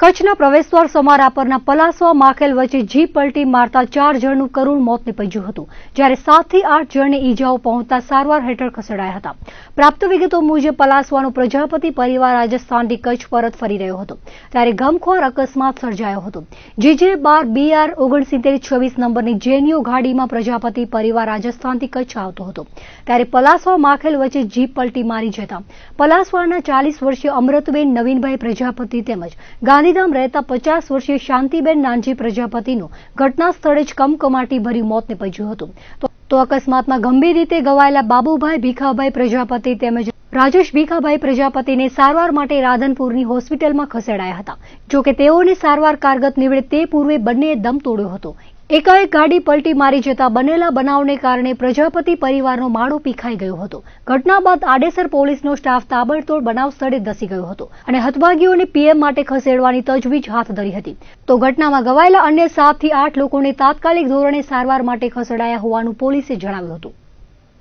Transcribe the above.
કચ્છના પ્રવેશદ્વાર સમારાપરના પલાસવા માખેલ વચ્ચે જીપ પલટી મારતા ચાર જણનું કરુણ મોત નીપજ્યું હતું, જ્યારે સાતથી આઠ જણને ઈજાઓ પહોંચતા સારવાર હેઠળ ખસેડાયા હતા. પ્રાપ્ત વિગતો મુજબ, પલાસવાનો પ્રજાપતિ પરિવાર રાજસ્થાનથી કચ્છ પરત ફરી રહ્યો હતો, ત્યારે ગમખોર અકસ્માત સર્જાયો હતો. જીજે બાર બીઆર ઓગણસિત્તેર છવ્વીસ નંબરની જેનીઓ ગાડીમાં પ્રજાપતિ પરિવાર રાજસ્થાનથી કચ્છ આવતો હતો, ત્યારે પલાસવા માખેલ વચ્ચે જીપ પલટી મારી જતા પલાસવાના ચાલીસ વર્ષીય અમૃતબેન નવીનભાઈ પ્રજાપતિ તેમજ ગાંધીધામ રહેતા પચાસ વર્ષીય શાંતિબેન નાનજી પ્રજાપતિનું ઘટના સ્થળે જ કમકમાટી ભર્યું મોત નીપજ્યું હતું. તો- અકસ્માતમાં ગંભીર રીતે ગવાયેલા બાબુભાઈ ભીખાભાઈ પ્રજાપતિ તેમજ રાજેશ ભીખાભાઈ પ્રજાપતિને સારવાર માટે રાધનપુરની હોસ્પિટલમાં ખસેડાયા હતા. જોકે તેઓને સારવાર કારગત નીવડે તે પૂર્વે બંનેએ દમ તોડ્યો હતો. એકાએક ગાડી પલટી મારી જતા બનેલા બનાવને કારણે પ્રજાપતિ પરિવારનો માળો પીખાઈ ગયો હતો. ઘટના બાદ આડેસર પોલીસનો સ્ટાફ તાબડતોડ બનાવ સ્થળે ધસી ગયો હતો અને હતભાગીઓને પીએમ માટે ખસેડવાની તજવીજ હાથ ધરી હતી. તો ઘટનામાં ગવાયેલા અન્ય સાતથી આઠ લોકોને તાત્કાલિક ધોરણે સારવાર માટે ખસેડાયા હોવાનું પોલીસે જણાવ્યું હતું.